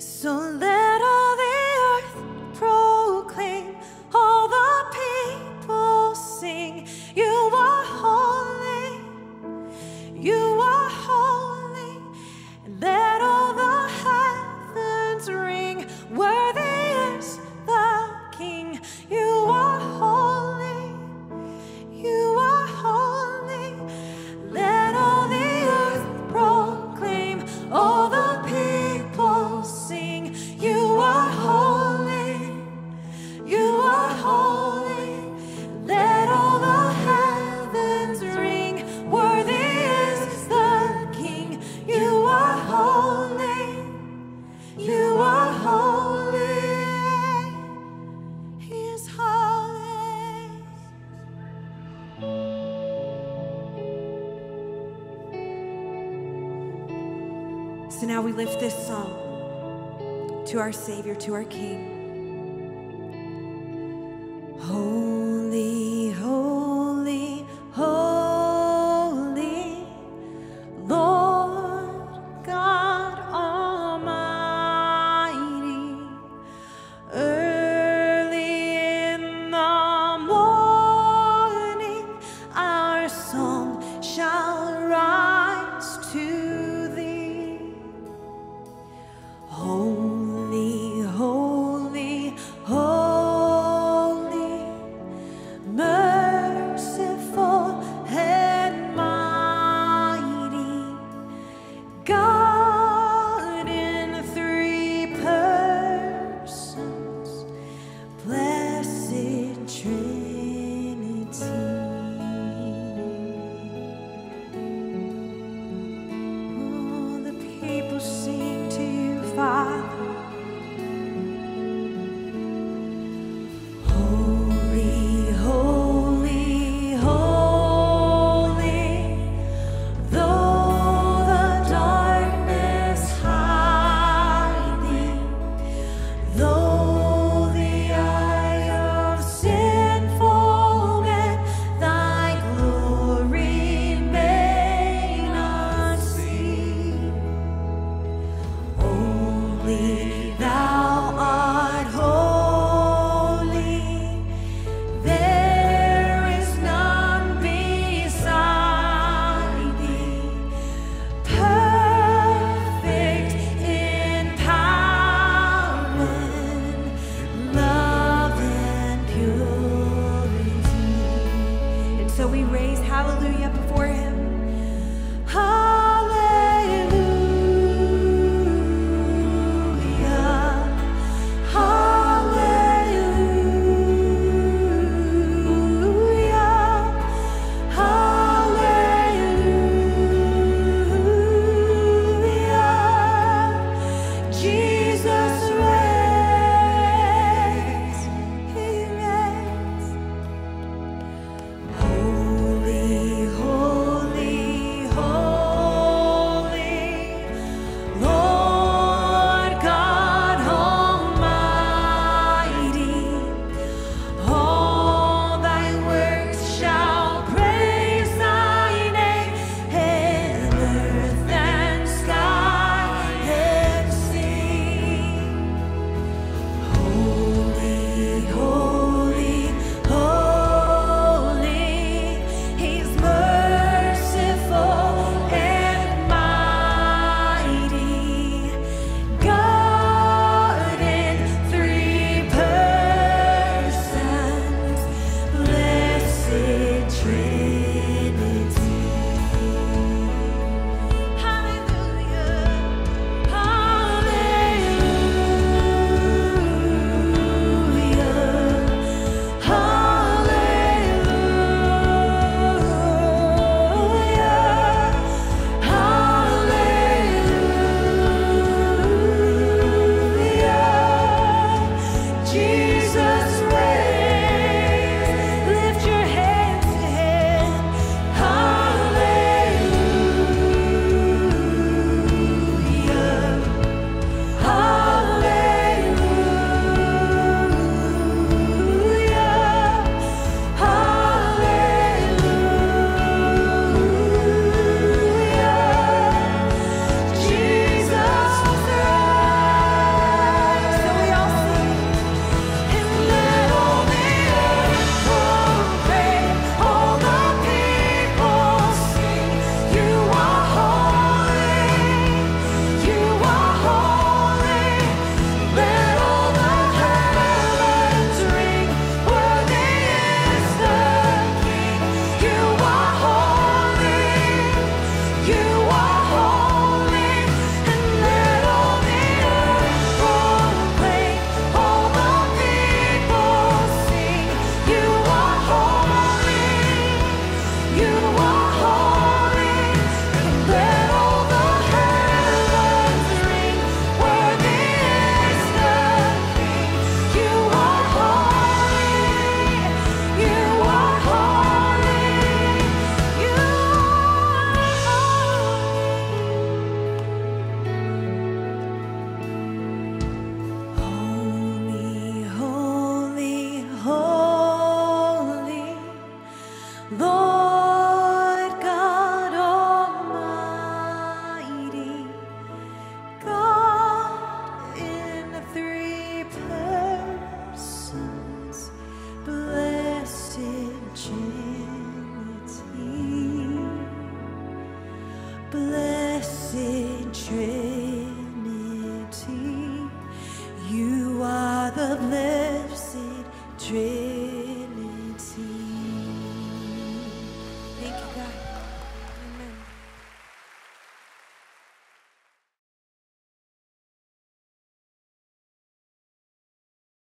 So So now we lift this song to our Savior, to our King. Strength.